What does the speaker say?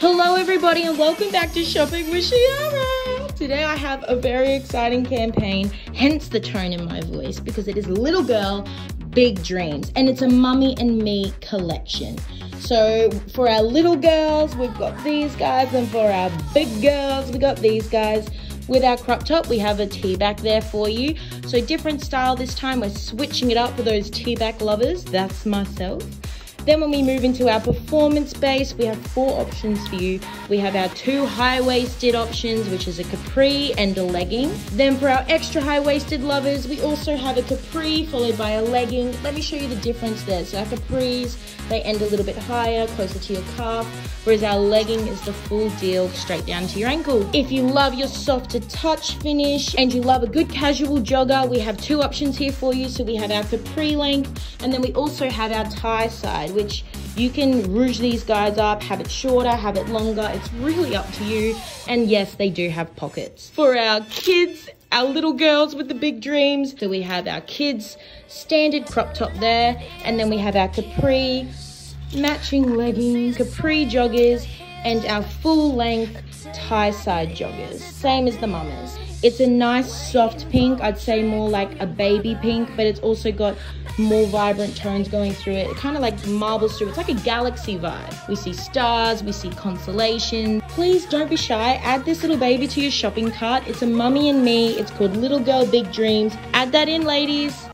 Hello everybody and welcome back to Shopping with Shiara. Today I have a very exciting campaign, hence the tone in my voice because it is Little Girl Big Dreams and it's a mummy and me collection. So for our little girls, we've got these guys and for our big girls, we got these guys. With our crop top, we have a tee back there for you. So different style this time. We're switching it up for those tee back lovers. That's myself. Then when we move into our performance base, we have four options for you. We have our two high-waisted options, which is a capri and a legging. Then for our extra high-waisted lovers, we also have a capri followed by a legging. Let me show you the difference there. So our capris, they end a little bit higher, closer to your calf, whereas our legging is the full deal straight down to your ankle. If you love your softer touch finish and you love a good casual jogger, we have two options here for you. So we have our capri length and then we also have our tie side, which you can rouge these guys up, have it shorter, have it longer. It's really up to you. And yes, they do have pockets. For our kids our little girls with the big dreams. So we have our kids standard crop top there, and then we have our capri matching leggings, capri joggers, and our full length tie side joggers, same as the mamas. It's a nice soft pink, I'd say more like a baby pink, but it's also got more vibrant tones going through it. It kind of like marbles through. It's like a galaxy vibe. We see stars, we see constellations. Please don't be shy. Add this little baby to your shopping cart. It's a mummy and me. It's called Little Girl Big Dreams. Add that in, ladies.